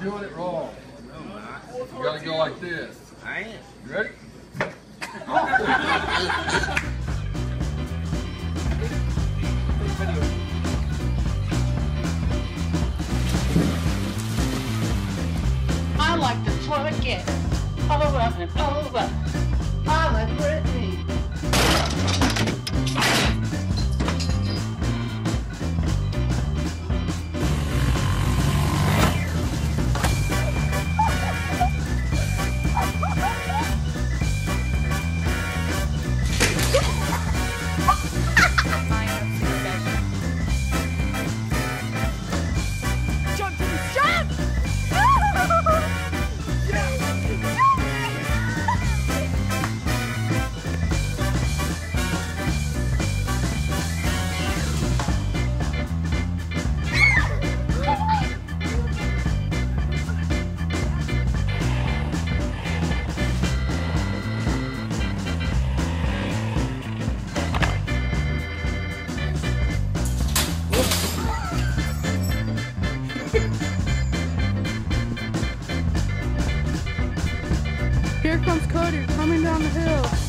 You're doing it wrong. No, I'm not. You gotta go like this. I am. You ready? I like to twerk it over and over. I like Britney. Here comes Cody coming down the hill.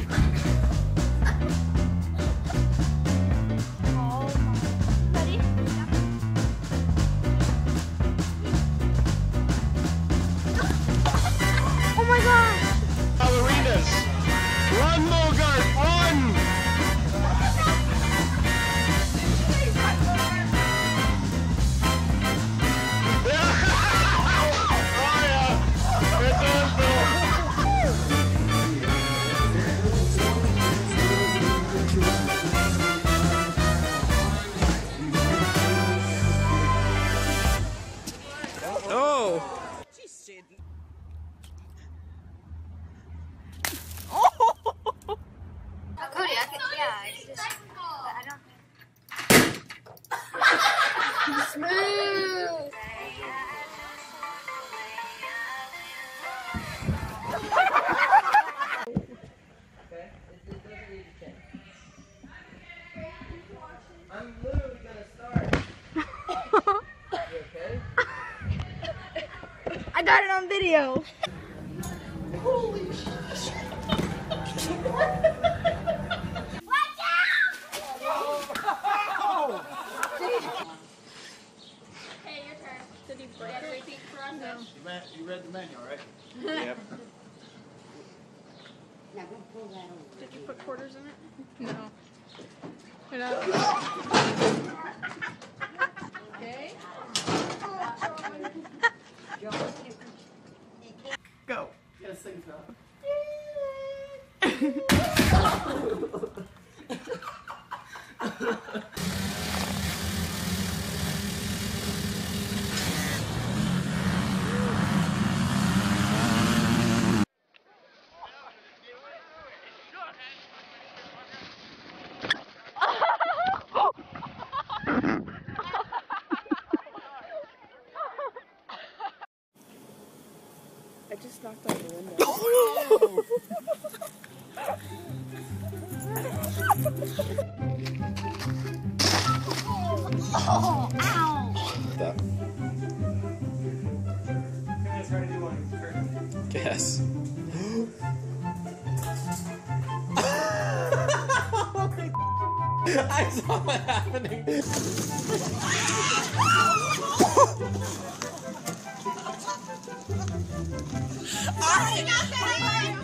Cody, I can, yeah, it's just, I don't. Smooth. I'm literally gonna start. okay? I got it on video. You read, the menu, right? Yep. Did you put quarters in it? No. You know? Okay. Go. I just knocked out the window. oh Guess. I saw it happening. Got that!